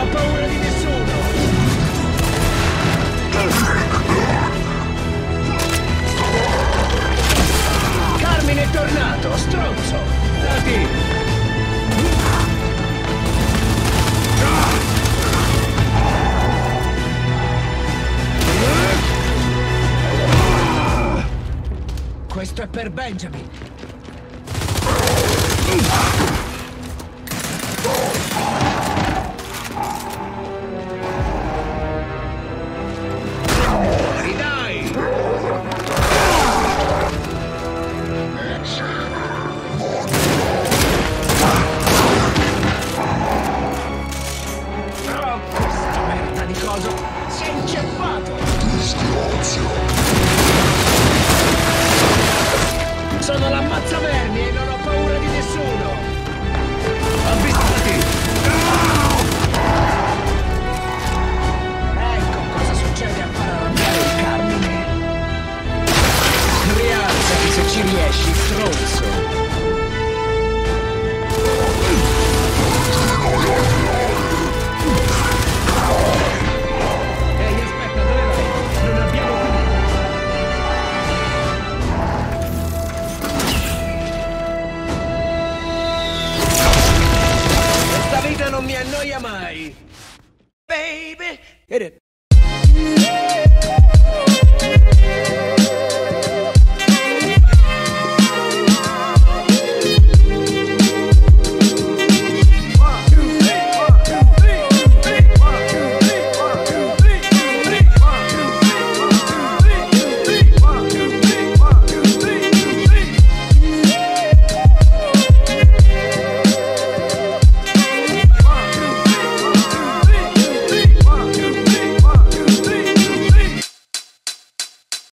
Ho paura di nessuno! Carmine è tornato, stronzo! Dati! Questo è per Benjamin! Sono l'ammazzavermi e non se ci riesci, stronzo! Ehi, aspetta, dove vai? Non abbiamo finito! Questa vita non mi annoia mai! Baby! Hit it!